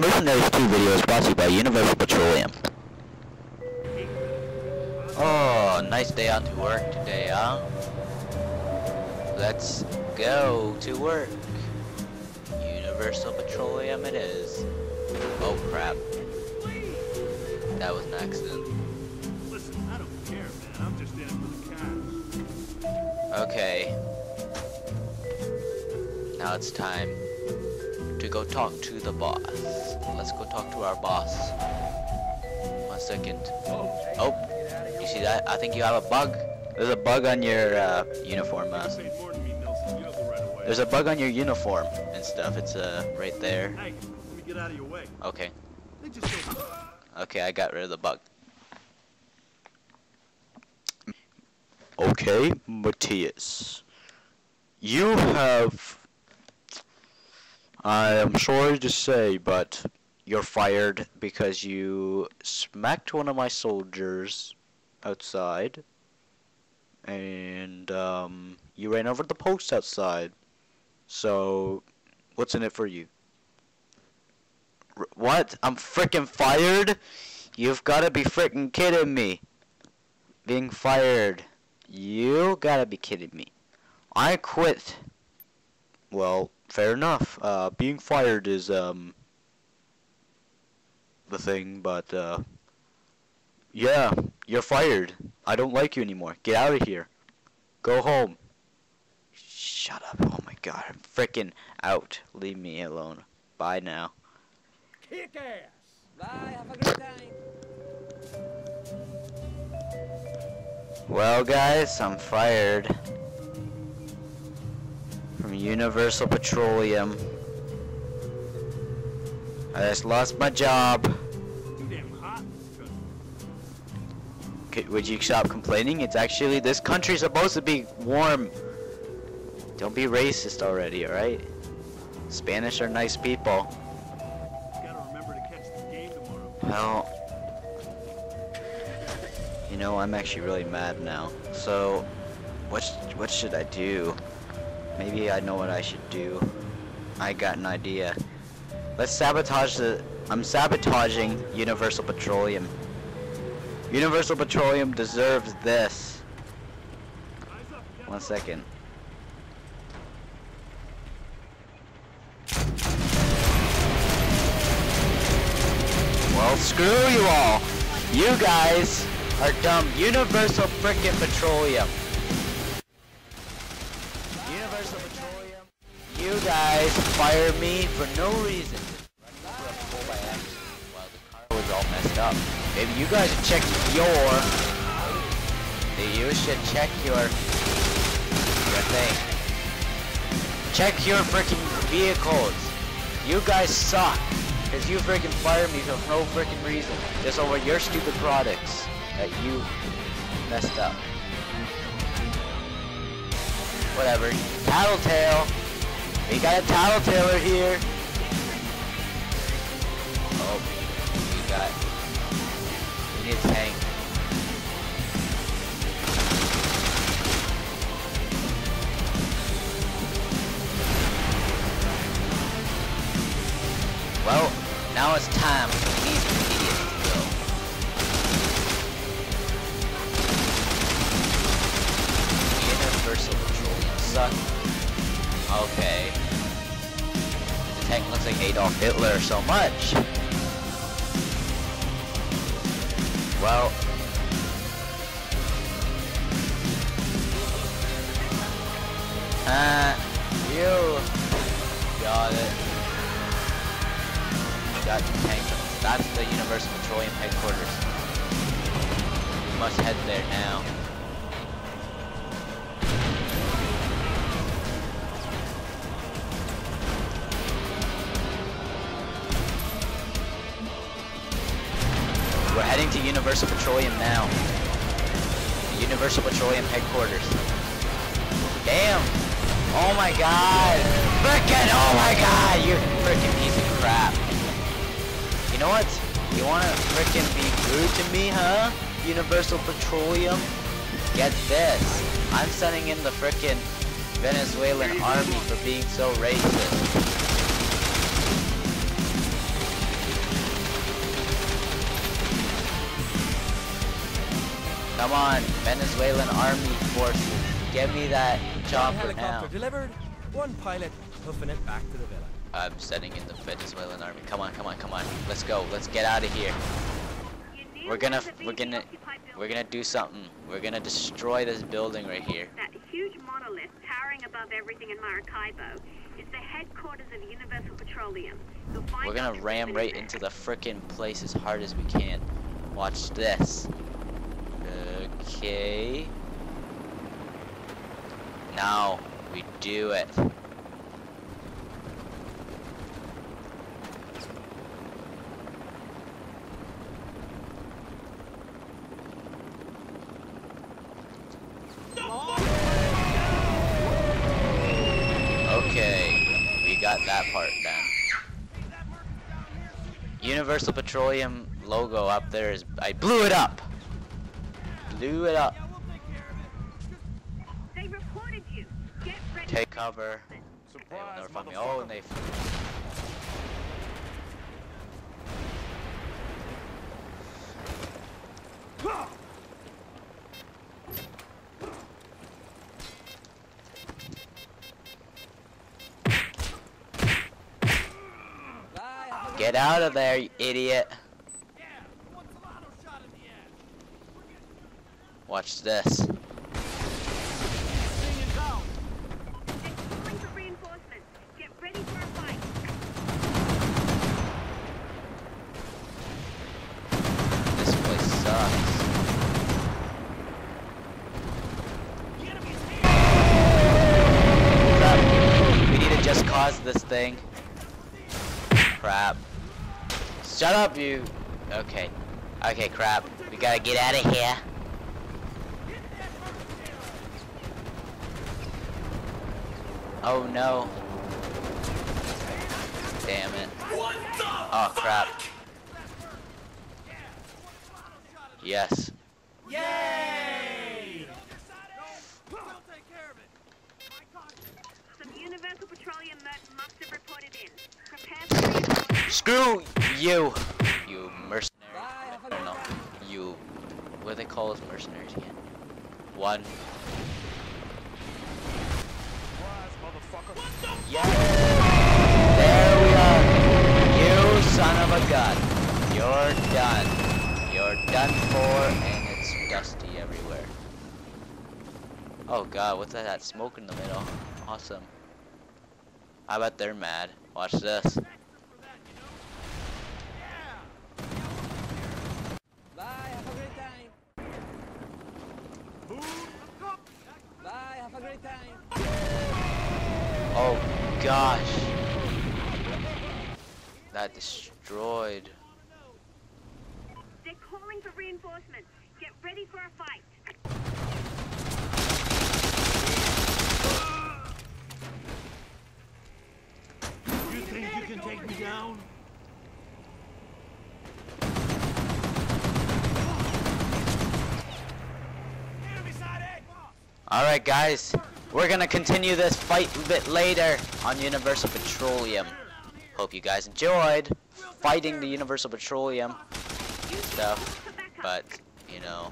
Mercenaries 2 video is brought to you by Universal Petroleum. Oh, nice day out to work today, huh? Let's go to work. Universal Petroleum it is. Oh crap. That was an accident. Okay. Now it's time to go talk to the boss. Let's go talk to our boss. One second. Oh, you see that? I think you have a bug. There's a bug on your uh, uniform. Uh, This ain't more than me, Nelson. Get out the right away. there's a bug on your uniform and stuff. It's uh right there. Hey, let me get out of your way. Okay. They just go. Okay, I got rid of the bug. Okay, Mattias. You have... I am sorry to say, but you're fired because you smacked one of my soldiers outside. And, um, you ran over the post outside. So, what's in it for you? R- What? I'm freaking fired? You've gotta be freaking kidding me. Being fired. You gotta be kidding me. I quit. Well, fair enough. Uh, being fired is, um, the thing, but, uh, yeah, you're fired. I don't like you anymore. Get out of here. Go home. Shut up. Oh my god, I'm freaking out. Leave me alone. Bye now. Kick ass. Bye, have a great time. Well, guys, I'm fired from Universal Petroleum. I just lost my job. Could, would you stop complaining? It's actually this country's supposed to be warm. Don't be racist already, alright? Spanish are nice people. Well, you know, I'm actually really mad now. So, what what should I do? Maybe I know what I should do. I got an idea. Let's sabotage the. I'm sabotaging Universal Petroleum. Universal Petroleum deserves this. One second. Well, screw you all. You guys are dumb. Universal frickin' Petroleum. Universal Petroleum. You guys fire me for no reason. Running while the car was all messed up. Maybe you guys should check your. You should check your your thing. Check your freaking vehicles. You guys suck. Cause you freaking fired me for no freaking reason. Just over your stupid products that you messed up. Whatever. Tattletale. We got a tattletailer here. Oh, we got. We need a tank. Well, now it's time Okay. The tank looks like Adolf Hitler so much. Well. Uh, you got it. Got the tank. That's the Universal Petroleum headquarters. We must head there now. We're heading to Universal Petroleum now. Universal Petroleum headquarters. Damn! Oh my god! Frickin' oh my god! You frickin' piece of crap. You know what? You wanna frickin' be rude to me, huh? Universal Petroleum? Get this. I'm sending in the frickin' Venezuelan army for being so racist. Come on, Venezuelan army forces. Get me that One chopper helicopter now. delivered. One pilot hoofing it back to the villa. I'm sending in the Venezuelan army. Come on, come on, come on. Let's go. Let's get out of here. We're gonna, we're gonna, we're gonna do something. We're gonna destroy this building right here. That huge monolith towering above everything in Maracaibo is the headquarters of Universal Petroleum. We're gonna ram right into the frickin' place as hard as we can. Watch this. Okay. Now we do it. Okay, we got that part done. Universal Petroleum logo up there is I blew it up. Blew it up. They reported you. Get ready. Take cover. They will Surprise, never find me. Oh, and they. Bye, have a good Get out of there, you idiot. Watch this. They're calling for reinforcements. Get ready for a fight. This place sucks. Crap. We need to just cause this thing. Crap. Shut up, you. Okay. Okay, crap. We gotta get out of here. Oh no. Damn it. Oh crap. Yes. Prepare. Screw you, you mercenary. Know. You, what do they call us mercenaries again? One. Surprise, motherfucker. Yes. There we are. You son of a gun. You're done. You're done for, and it's dusty everywhere. Oh god, what's that, that smoke in the middle? Awesome. I bet they're mad. Watch this. Bye, have a great time. Bye, have a great time. Oh gosh. That destroyed. They're calling for reinforcements. Get ready for a fight. You think you can take me down? Alright guys, we're gonna continue this fight a bit later on Universal Petroleum. Hope you guys enjoyed fighting the Universal Petroleum stuff, but, you know,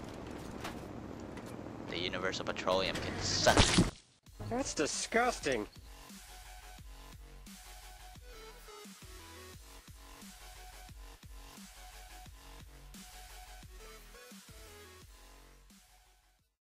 the Universal Petroleum can suck. That's disgusting.